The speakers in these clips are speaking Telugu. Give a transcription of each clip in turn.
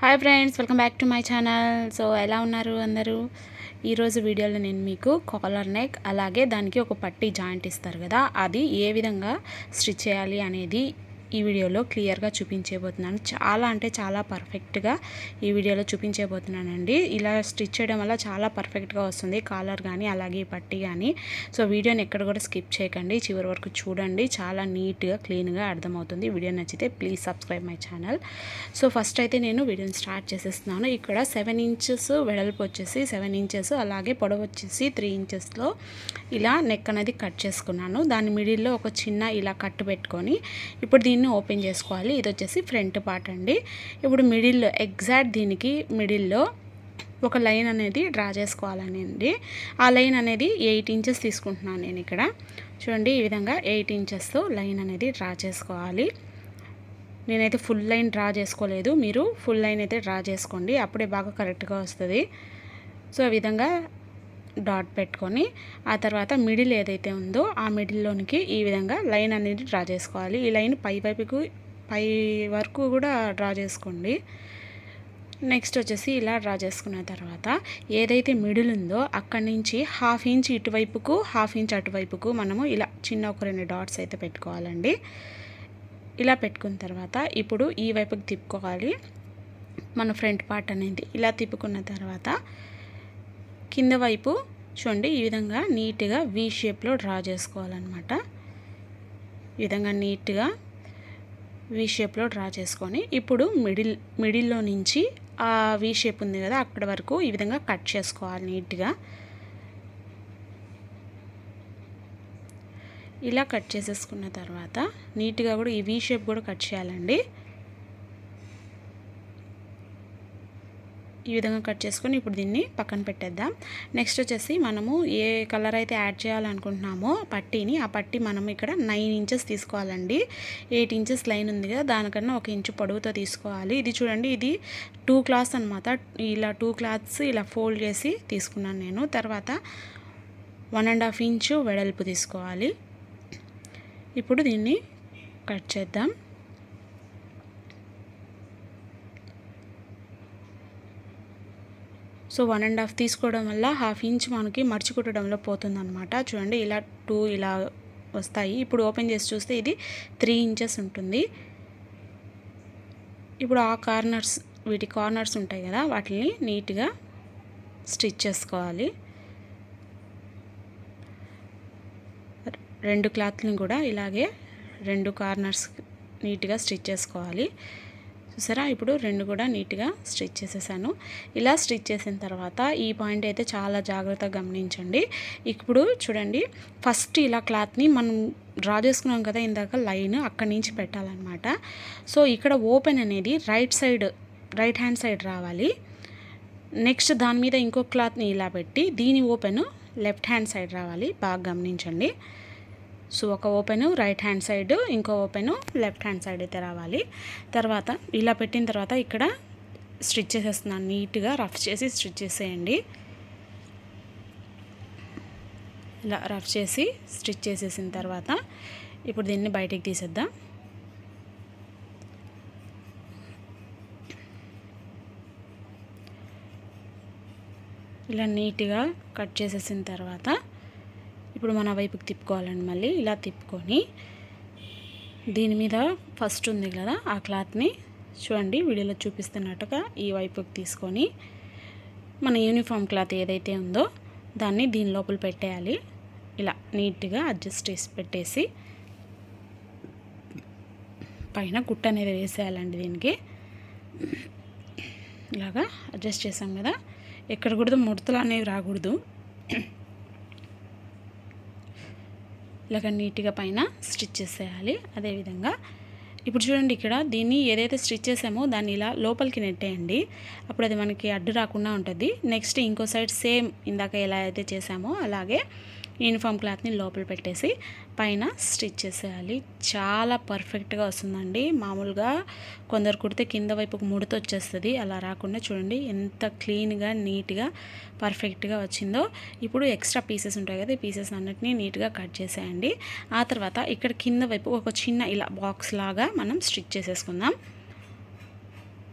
Hi friends welcome back to my channel. So ఎలా ఉన్నారు అందరూ? ఈరోజు వీడియోలో నేను మీకు కాలర్ నెక్ అలాగే దానికి ఒక పట్టి జాయింట్ ఇస్తారు కదా అది ఏ విధంగా స్టిచ్ చేయాలి అనేది ఈ వీడియోలో క్లియర్గా చూపించబోతున్నాను. చాలా అంటే చాలా పర్ఫెక్ట్గా ఈ వీడియోలో చూపించబోతున్నానండి. ఇలా స్టిచ్ చేయడం వల్ల చాలా పర్ఫెక్ట్గా వస్తుంది. కాలర్ కానీ అలాగే ఈ కానీ. సో వీడియోని ఎక్కడ కూడా స్కిప్ చేయకండి. చివరి వరకు చూడండి. చాలా నీట్గా క్లీన్గా అర్థమవుతుంది. వీడియో నచ్చితే please subscribe my channel. So first అయితే నేను వీడియోని స్టార్ట్ చేసేస్తున్నాను. ఇక్కడ సెవెన్ ఇంచెస్ వెడల్పు వచ్చేసి సెవెన్ ఇంచెస్ అలాగే పొడవు వచ్చేసి త్రీ ఇంచెస్లో ఇలా నెక్ అనేది కట్ చేసుకున్నాను. దాని మిడిల్లో ఒక చిన్న ఇలా కట్టు పెట్టుకొని ఇప్పుడు దీని దీన్ని ఓపెన్ చేసుకోవాలి. ఇది వచ్చేసి ఫ్రంట్ పార్ట్ అండి. ఇప్పుడు మిడిల్లో ఎగ్జాక్ట్ దీనికి మిడిల్లో ఒక లైన్ అనేది డ్రా చేసుకోవాలనండి ఆ లైన్ అనేది ఎయిట్ ఇంచెస్ తీసుకుంటున్నాను నేను ఇక్కడ. చూడండి ఈ విధంగా ఎయిట్ ఇంచెస్తో లైన్ అనేది డ్రా చేసుకోవాలి. నేనైతే ఫుల్ లైన్ డ్రా చేసుకోలేదు. మీరు ఫుల్ లైన్ అయితే డ్రా చేసుకోండి. అప్పుడే బాగా కరెక్ట్గా వస్తుంది. సో ఆ విధంగా డాట్ పెట్టుకొని ఆ తర్వాత మిడిల్ ఏదైతే ఉందో ఆ మిడిల్లోనికి ఈ విధంగా లైన్ అనేది డ్రా చేసుకోవాలి. ఈ లైన్ పై వైపుకు పై వరకు కూడా డ్రా చేసుకోండి. నెక్స్ట్ వచ్చేసి ఇలా డ్రా చేసుకున్న తర్వాత ఏదైతే మిడిల్ ఉందో అక్కడి నుంచి హాఫ్ ఇంచ్ ఇటువైపుకు హాఫ్ ఇంచ్ అటువైపుకు మనము ఇలా చిన్న ఒక రెండు డాట్స్ అయితే పెట్టుకోవాలండి. ఇలా పెట్టుకున్న తర్వాత ఇప్పుడు ఈ వైపుకి తిప్పుకోవాలి. మన ఫ్రంట్ పార్ట్ అనేది ఇలా తిప్పుకున్న తర్వాత కింద వైపు చూడండి ఈ విధంగా నీట్గా వి షేప్లో డ్రా చేసుకోవాలన్నమాట. ఈ విధంగా నీట్గా వి షేప్లో డ్రా చేసుకొని ఇప్పుడు మిడిల్ మిడిల్లో నుంచి ఆ వి షేప్ ఉంది కదా అక్కడ వరకు ఈ విధంగా కట్ చేసుకోవాలి నీట్గా. ఇలా కట్ చేసేసుకున్న తర్వాత నీట్గా కూడా ఈ వి షేప్ కూడా కట్ చేయాలండి. ఈ విధంగా కట్ చేసుకొని ఇప్పుడు దీన్ని పక్కన పెట్టేద్దాం. నెక్స్ట్ వచ్చేసి మనము ఏ కలర్ అయితే యాడ్ చేయాలనుకుంటున్నామో పట్టీని ఆ పట్టీ మనం ఇక్కడ నైన్ ఇంచెస్ తీసుకోవాలండి. ఎయిట్ ఇంచెస్ లైన్ ఉంది కదా దానికన్నా ఒక ఇంచు పొడవుతో తీసుకోవాలి. ఇది చూడండి ఇది టూ క్లాత్స్ అనమాట ఇలా టూ క్లాత్స్ ఇలా ఫోల్డ్ చేసి తీసుకున్నాను నేను. తర్వాత వన్ అండ్ హాఫ్ ఇంచు వెడల్పు తీసుకోవాలి. ఇప్పుడు దీన్ని కట్ చేద్దాం. సో వన్ అండ్ హాఫ్ తీసుకోవడం వల్ల హాఫ్ ఇంచ్ మనకి మర్చి కుట్టడంలో పోతుందన్నమాట. చూడండి ఇలా టూ ఇలా వస్తాయి. ఇప్పుడు ఓపెన్ చేసి చూస్తే ఇది త్రీ ఇంచెస్ ఉంటుంది. ఇప్పుడు ఆ కార్నర్స్ వీటి కార్నర్స్ ఉంటాయి కదా వాటిని నీట్గా స్టిచ్ చేసుకోవాలి. రెండు క్లాత్ని కూడా ఇలాగే రెండు కార్నర్స్ నీట్గా స్టిచ్ చేసుకోవాలి. చూసారా? ఇప్పుడు రెండు కూడా నీట్గా స్టిచ్ చేసేసాను. ఇలా స్టిచ్ చేసిన తర్వాత ఈ పాయింట్ అయితే చాలా జాగ్రత్తగా గమనించండి. ఇప్పుడు చూడండి ఫస్ట్ ఇలా క్లాత్ని మనం డ్రా చేసుకున్నాం కదా ఇందాక లైన్ అక్కడి నుంచి పెట్టాలన్నమాట. సో ఇక్కడ ఓపెన్ అనేది right side right hand side రావాలి. నెక్స్ట్ దాని మీద ఇంకో క్లాత్ని ఇలా పెట్టి దీని ఓపెన్ లెఫ్ట్ హ్యాండ్ సైడ్ రావాలి. బాగా గమనించండి. సో ఒక ఓపెను రైట్ హ్యాండ్ సైడ్ ఇంకో ఓపెను లెఫ్ట్ హ్యాండ్ సైడ్ అయితే రావాలి. తర్వాత ఇలా పెట్టిన తర్వాత ఇక్కడ స్టిచ్ చేసేస్తున్నాను. నీట్గా రఫ్ చేసి స్టిచ్ చేసేయండి. ఇలా రఫ్ చేసి స్టిచ్ చేసేసిన తర్వాత ఇప్పుడు దీన్ని బయటికి తీసేద్దాం. ఇలా నీట్గా కట్ చేసేసిన తర్వాత ఇప్పుడు మన వైపుకి తిప్పుకోవాలండి మళ్ళీ. ఇలా తిప్పుకొని దీని మీద ఫస్ట్ ఉంది కదా ఆ క్లాత్ని చూడండి వీడియోలో చూపిస్తున్నట్టుగా ఈ వైపుకి తీసుకొని మన యూనిఫామ్ క్లాత్ ఏదైతే ఉందో దాన్ని దీని లోపల పెట్టేయాలి. ఇలా నీట్గా అడ్జస్ట్ చేసి పెట్టేసి పైన గుట్ట అనేది వేసేయాలండి దీనికి. ఇలాగా అడ్జస్ట్ చేసాం కదా. ఎక్కడ కూడా ముడతలు అనేవి రాకూడదు. ఇలాగ నీట్గా పైన స్టిచ్ చేసేయాలి. అదేవిధంగా ఇప్పుడు చూడండి ఇక్కడ దీన్ని ఏదైతే స్టిచ్ చేసామో దాన్ని ఇలా లోపలికి నెట్టేయండి. అప్పుడు అది మనకి అడ్డు రాకుండా ఉంటుంది. నెక్స్ట్ ఇంకో సైడ్ సేమ్ ఇందాక ఎలా అయితే చేసామో అలాగే యూనిఫామ్ క్లాత్ని లోపల పెట్టేసి పైన స్టిచ్ చేసేయాలి. చాలా పర్ఫెక్ట్గా వస్తుందండి. మామూలుగా కొందరు కుడితే కింద వైపుకు ముడత వచ్చేస్తుంది. అలా రాకుండా చూడండి ఎంత క్లీన్గా నీట్గా పర్ఫెక్ట్గా వచ్చిందో. ఇప్పుడు ఎక్స్ట్రా పీసెస్ ఉంటాయి కదా ఈ పీసెస్ అన్నిటిని నీట్గా కట్ చేసేయండి. ఆ తర్వాత ఇక్కడ కింద వైపు ఒక చిన్న ఇలా బాక్స్ లాగా మనం స్టిచ్ చేసేసుకుందాం.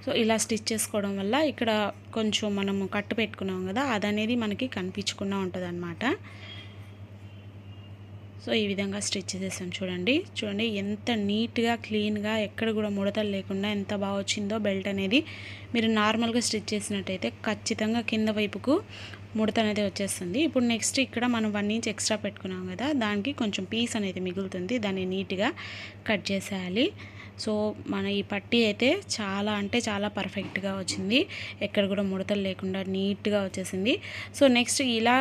సో ఇలా స్టిచ్ చేసుకోవడం వల్ల ఇక్కడ కొంచెం మనము కట్టు పెట్టుకున్నాం కదా అది అనేది మనకి కనిపించకుండా ఉంటుంది అనమాట సో ఈ విధంగా స్టిచ్ చేసాం చూడండి. చూడండి ఎంత నీట్గా క్లీన్గా ఎక్కడ కూడా ముడతలు లేకుండా ఎంత బాగా వచ్చిందో బెల్ట్ అనేది మీరు నార్మల్గా స్టిచ్ చేసినట్టయితే ఖచ్చితంగా కింద వైపుకు ముడత అనేది వచ్చేస్తుంది. ఇప్పుడు నెక్స్ట్ ఇక్కడ మనం వన్ ఇంచ్ ఎక్స్ట్రా పెట్టుకున్నాం కదా దానికి కొంచెం పీస్ అనేది మిగులుతుంది. దాన్ని నీట్గా కట్ చేసేయాలి. సో మన ఈ పట్టీ అయితే చాలా అంటే చాలా పర్ఫెక్ట్గా వచ్చింది. ఎక్కడ కూడా ముడతలు లేకుండా నీట్గా వచ్చేసింది. సో నెక్స్ట్ ఇలా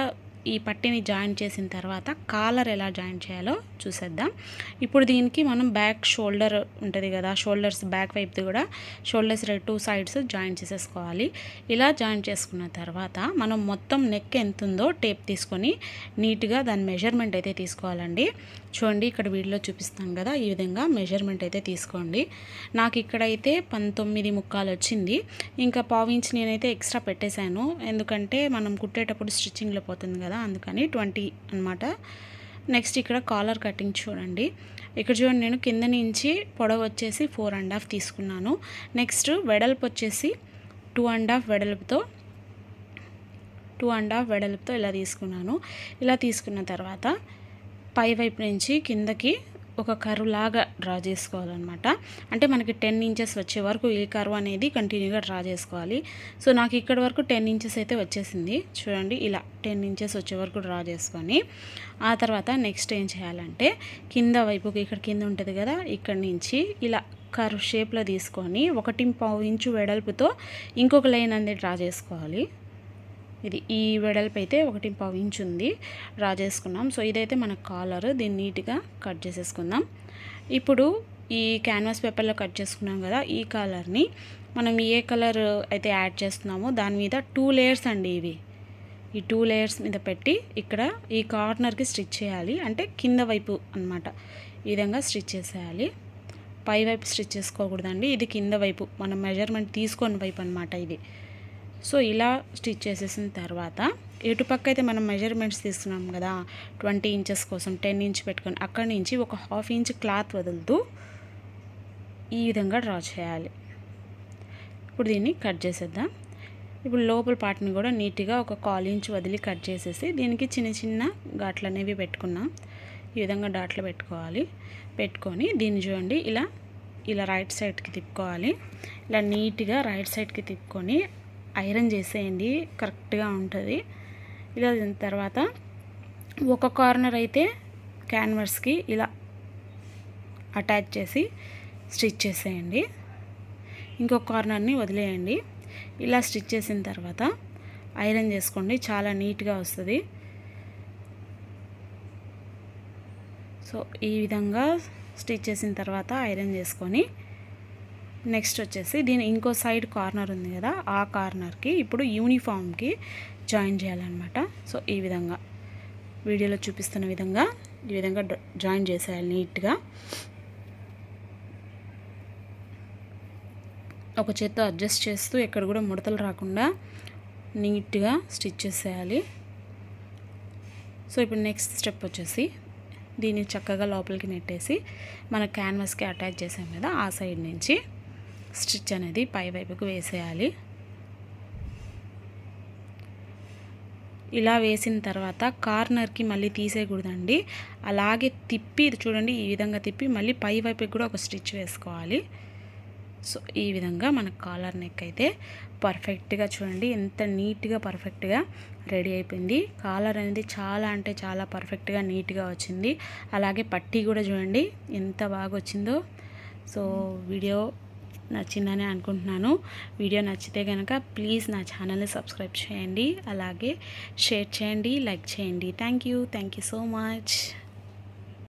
ఈ పట్టీని జాయిన్ చేసిన తర్వాత కాలర్ ఎలా జాయిన్ చేయాలో చూసేద్దాం. ఇప్పుడు దీనికి మనం బ్యాక్ షోల్డర్ ఉంటుంది కదా షోల్డర్స్ బ్యాక్ వైపుది కూడా షోల్డర్స్ టూ సైడ్స్ జాయిన్ చేసేసుకోవాలి. ఇలా జాయిన్ చేసుకున్న తర్వాత మనం మొత్తం నెక్ ఎంత ఉందో టేప్ తీసుకొని నీట్గా దాని మెజర్మెంట్ అయితే తీసుకోవాలండి. చూడండి ఇక్కడ వీడియోలో చూపిస్తాం కదా ఈ విధంగా మెజర్మెంట్ అయితే తీసుకోండి. నాకు ఇక్కడైతే పంతొమ్మిది ముక్కాలు వచ్చింది. ఇంకా పావించి నేనైతే ఎక్స్ట్రా పెట్టేశాను. ఎందుకంటే మనం కుట్టేటప్పుడు స్టిచ్చింగ్లో పోతుంది కదా అందుకని ట్వంటీ అనమాట నెక్స్ట్ ఇక్కడ కాలర్ కటింగ్ చూడండి. ఇక్కడ చూడండి నేను కింద నుంచి పొడవు వచ్చేసి ఫోర్ అండ్ హాఫ్ తీసుకున్నాను. నెక్స్ట్ వెడల్పు వచ్చేసి టూ అండ్ హాఫ్ వెడల్పుతో టూ అండ్ హాఫ్ వెడల్పుతో ఇలా తీసుకున్నాను. ఇలా తీసుకున్న తర్వాత పై వైపు నుంచి కిందకి ఒక కర్వ్ లాగా డ్రా చేసుకోవాలన్నమాట. అంటే మనకి టెన్ ఇంచెస్ వచ్చే వరకు ఈ కర్వ్ అనేది కంటిన్యూగా డ్రా చేసుకోవాలి. సో నాకు ఇక్కడ వరకు టెన్ ఇంచెస్ అయితే వచ్చేసింది. చూడండి ఇలా టెన్ ఇంచెస్ వచ్చే వరకు డ్రా చేసుకొని ఆ తర్వాత నెక్స్ట్ ఏం చేయాలంటే కింద వైపుకి ఇక్కడ కింద ఉంటుంది కదా ఇక్కడ నుంచి ఇలా కర్వ్ షేప్లో తీసుకొని ఒకటి పావు ఇంచు వెడల్పుతో ఇంకొక లైన్ అనేది డ్రా చేసుకోవాలి. ఇది ఈ వెడల్పు అయితే ఒకటి పావు ఇంచు ఉంది. డ్రా చేసుకున్నాం సో ఇదైతే మన కాలర్. దీన్ని నీట్గా కట్ చేసేసుకుందాం. ఇప్పుడు ఈ క్యాన్వాస్ పేపర్లో కట్ చేసుకున్నాం కదా ఈ కలర్ని మనం ఏ కలర్ అయితే యాడ్ చేస్తున్నామో దాని మీద టూ లేయర్స్ అండి ఇవి. ఈ టూ లేయర్స్ మీద పెట్టి ఇక్కడ ఈ కార్నర్కి స్టిచ్ చేయాలి. అంటే కింద వైపు అనమాట ఈ విధంగా స్టిచ్ చేసేయాలి. పై వైపు స్టిచ్ చేసుకోకూడదండి. ఇది కింద వైపు. మనం మెజర్మెంట్ తీసుకొని వైపు అనమాట ఇది. సో ఇలా స్టిచ్ చేసేసిన తర్వాత ఎటుపక్క అయితే మనం మెజర్మెంట్స్ తీసుకున్నాం కదా ట్వంటీ ఇంచెస్ కోసం టెన్ ఇంచ్ పెట్టుకొని అక్కడి నుంచి ఒక హాఫ్ ఇంచ్ క్లాత్ వదులుతూ ఈ విధంగా డ్రా చేయాలి. ఇప్పుడు దీన్ని కట్ చేసేద్దాం. ఇప్పుడు లోపల పార్ట్ని కూడా నీట్గా ఒక కాల్ ఇంచ్ వదిలి కట్ చేసేసి దీనికి చిన్న చిన్న ఘాట్లు అనేవి పెట్టుకున్నాం ఈ విధంగా డాట్లు పెట్టుకోవాలి. పెట్టుకొని దీన్ని చూడండి ఇలా ఇలా రైట్ సైడ్కి తిప్పుకోవాలి. ఇలా నీట్గా రైట్ సైడ్కి తిప్పుకొని ఐరన్ చేసేయండి కరెక్ట్గా ఉంటుంది. ఇలా దీని తర్వాత ఒక కార్నర్ అయితే క్యాన్వర్స్కి ఇలా అటాచ్ చేసి స్టిచ్ చేసేయండి. ఇంకొక కార్నర్ని వదిలేయండి. ఇలా స్టిచ్ చేసిన తర్వాత ఐరన్ చేసుకోండి చాలా నీట్గా వస్తుంది. సో ఈ విధంగా స్టిచ్ చేసిన తర్వాత ఐరన్ చేసుకొని నెక్స్ట్ వచ్చేసి దీని ఇంకో సైడ్ కార్నర్ ఉంది కదా ఆ కార్నర్కి ఇప్పుడు యూనిఫామ్కి జాయిన్ చేయాలన్నమాట. సో ఈ విధంగా వీడియోలో చూపిస్తున్న విధంగా ఈ విధంగా జాయిన్ చేసేయాలి నీట్గా. ఒక చేత్తో అడ్జస్ట్ చేస్తూ ఎక్కడ కూడా ముడతలు రాకుండా నీట్గా స్టిచ్ చేసేయాలి. సో ఇప్పుడు నెక్స్ట్ స్టెప్ వచ్చేసి దీన్ని చక్కగా లోపలికి నెట్టేసి మన క్యాన్వాస్కి అటాచ్ చేసాం కదా ఆ సైడ్ నుంచి. స్టిచ్ అనేది పై వైపుకు వేసేయాలి. ఇలా వేసిన తర్వాత కార్నర్కి మళ్ళీ తీసేయకూడదండి. అలాగే తిప్పి చూడండి ఈ విధంగా తిప్పి మళ్ళీ పై వైపుకి కూడా ఒక స్టిచ్ వేసుకోవాలి. సో ఈ విధంగా మన కాలర్ నెక్ అయితే పర్ఫెక్ట్గా చూడండి ఎంత నీట్గా పర్ఫెక్ట్గా రెడీ అయిపోయింది. కాలర్ అనేది చాలా అంటే చాలా పర్ఫెక్ట్గా నీట్గా వచ్చింది. అలాగే పట్టీ కూడా చూడండి ఎంత బాగా వచ్చిందో. సో వీడియో నచ్చిందని అనుకుంటున్నాను. వీడియో నచ్చితే కనుక ప్లీజ్ నా ఛానల్ని సబ్స్క్రైబ్ చేయండి. అలాగే షేర్ చేయండి లైక్ చేయండి. Thank you. Thank you so much.